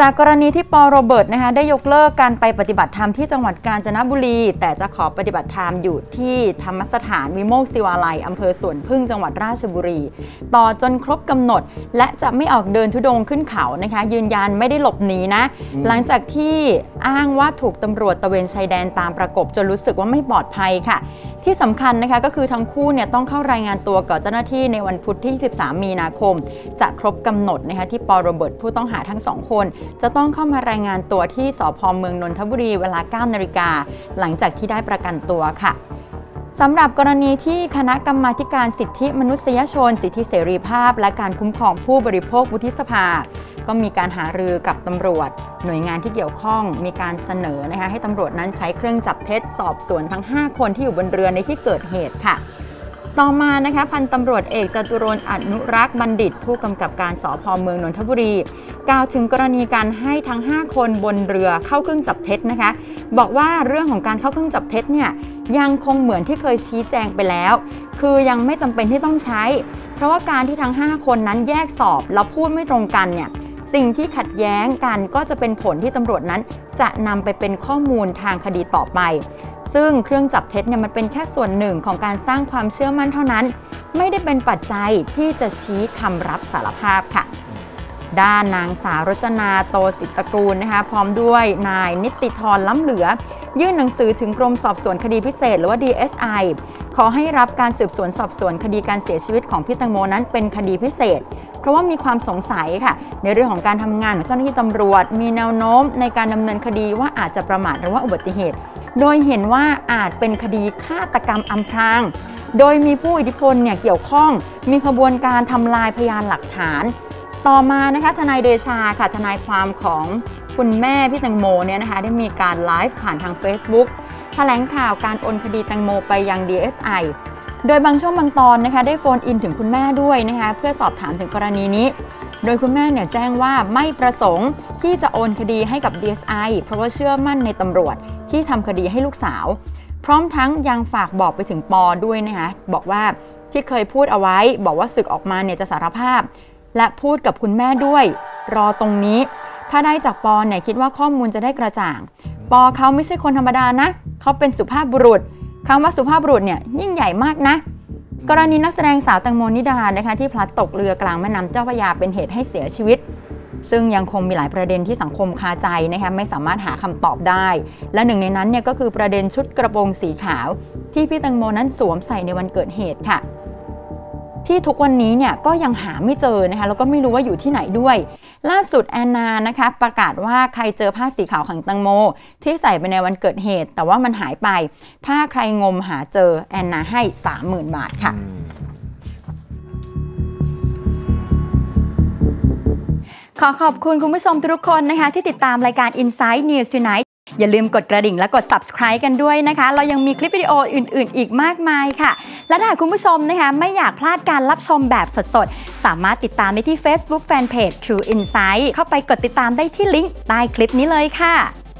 จากกรณีที่ปอโรเบิร์ตนะคะได้ยกเลิกการไปปฏิบัติธรรมที่จังหวัดกาญจนบุรี แต่จะขอปฏิบัติธรรมอยู่ที่ธรรมสถานวิโมกศิวาลัยอำเภอสวนพึ่งจังหวัดราชบุรี ต่อจนครบกำหนด และจะไม่ออกเดินทุดงขึ้นเขานะคะ ยืนยันไม่ได้หลบหนีนะ หลังจากที่อ้างว่าถูกตำรวจตะเวนชายแดนตามประกบจนรู้สึกว่าไม่ปลอดภัยค่ะ ที่สำคัญนะคะก็คือทั้งคู่เนี่ยต้องเข้ารายงานตัวกับเจ้าหน้าที่ในวันพุธที่ 13 มีนาคม จะครบกำหนดนะคะที่ปอโรเบิร์ตผู้ต้องหาทั้งสองคน จะต้องเข้ามารายงานตัวที่สพเมืองนนทบุรีเวลา 9 นาฬิกาหลังจากที่ได้ประกันตัวค่ะ สำหรับกรณีที่คณะกรรมาการสิทธิมนุษยชน สิทธิเสรีภาพ และการคุ้มครองผู้บริโภควุฒิสภา ก็มีการหารือกับตำรวจ หน่วยงานที่เกี่ยวข้องมีการเสนอนะคะให้ตำรวจนั้นใช้เครื่องจับเท็จสอบสวนทั้ง 5 คนที่อยู่บนเรือในที่เกิดเหตุค่ะ ต่อมานะคะพันตำรวจเอกจตุรนอนุรักษ์บัณฑิต ผู้กำกับการสพเมืองนนทบุรี กล่าวถึงกรณีการให้ทั้ง 5 คนบนเรือเข้าเครื่องจับเท็จนะคะ บอกว่าเรื่องของการเข้าเครื่องจับเท็จเนี่ย ยังคงเหมือนที่เคยชี้แจงไปแล้ว คือยังไม่จำเป็นที่ต้องใช้ เพราะว่าการที่ทั้ง 5 คนนั้นแยกสอบแล้วพูดไม่ตรงกันเนี่ยสิ่งที่ขัดแย้งกันก็จะเป็นผลที่ตำรวจนั้น จะนำไปเป็นข้อมูลทางคดีต่อไป ซึ่งเครื่องจับเท็จเนี่ยมันเป็นแค่ส่วนหนึ่งของการสร้างความเชื่อมั่นเท่านั้น ไม่ได้เป็นปัจจัยที่จะชี้คำรับสารภาพค่ะ ด้านนางสาวรจนาโตสิตกูลนะคะพร้อมด้วยนายนิติธรล้ำเหลือ ยื่นหนังสือถึงกรมสอบสวนคดีพิเศษ หรือว่า DSI ขอให้รับการสืบสวนสอบสวนคดีการเสียชีวิตของพี่ตังโมนั้นเป็นคดีพิเศษ เพราะว่ามีความสงสัยค่ะ ในเรื่องของการทำงานของเจ้าหน้าที่ตำรวจ มีแนวโน้มในการดำเนินคดีว่าอาจจะประมาทหรือว่าอุบัติเหตุ โดยเห็นว่าอาจเป็นคดีฆาตกรรมอำพรางโดยมีผู้อิทธิพลเนี่ยเกี่ยวข้อง มีขบวนการทำลายพยานหลักฐาน ต่อมานะคะทนายเดชาค่ะทนายความของคุณแม่พี่แตงโมเนี่ยนะคะได้มีการไลฟ์ผ่านทาง Facebook แถลงข่าวการโอนคดีแตงโมไปยัง DSI โดยบางช่วงบางตอนนะคะได้ phone in ถึงคุณแม่ด้วยนะคะเพื่อสอบถามถึงกรณีนี้ โดยคุณแม่เนี่ยแจ้งว่าไม่ประสงค์ที่จะโอนคดีให้กับ DSI เพราะว่าเชื่อมั่นในตำรวจที่ทำคดีให้ลูกสาว พร้อมทั้งยังฝากบอกไปถึงปอด้วยนะคะบอกว่าที่เคยพูดเอาไว้ บอกว่าศึกออกมาเนี่ยจะสารภาพ และพูดกับคุณแม่ด้วย รอตรงนี้ ถ้าได้จากปอเนี่ยคิดว่าข้อมูลจะได้กระจ่าง ปอเขาไม่ใช่คนธรรมดานะ เขาเป็นสุภาพบุรุษคำว่าสุภาพบุรุษเนี่ยยิ่งใหญ่มากนะกรณีนักแสดงสาวแตงโมนิดานะคะที่พลัดตกเรือกลางแม่น้ำเจ้าพระยาเป็นเหตุให้เสียชีวิต ซึ่งยังคงมีหลายประเด็นที่สังคมคาใจนะคะไม่สามารถหาคำตอบได้ และหนึ่งในนั้นเนี่ยก็คือประเด็นชุดกระโปรงสีขาว ที่พี่แตงโมนั้นสวมใส่ในวันเกิดเหตุค่ะ ที่ทุกวันนี้เนี่ยก็ยังหาไม่เจอนะคะแล้วก็ไม่รู้ว่าอยู่ที่ไหนด้วย ล่าสุดแอนนานะคะประกาศว่าใครเจอผ้าสีขาวของตังโม ที่ใส่ไปในวันเกิดเหตุ แต่ว่ามันหายไป ถ้าใครงมหาเจอแอนนาให้ 30,000 บาทค่ะขอขอบคุณคุณผู้ชมทุกคนนะคะที่ติดตามรายการ Inside News Tonight อย่าลืมกดกระดิ่งและกด subscribe กันด้วยนะคะ เรายังมีคลิปวิดีโออื่น ๆ อีกมากมายค่ะ และถ้าคุณผู้ชมนะคะไม่อยากพลาดการรับชมแบบสดๆ สามารถติดตามได้ที่ Facebook Fanpage True Insight เข้าไปกดติดตามได้ที่ลิงก์ใต้คลิปนี้เลยค่ะ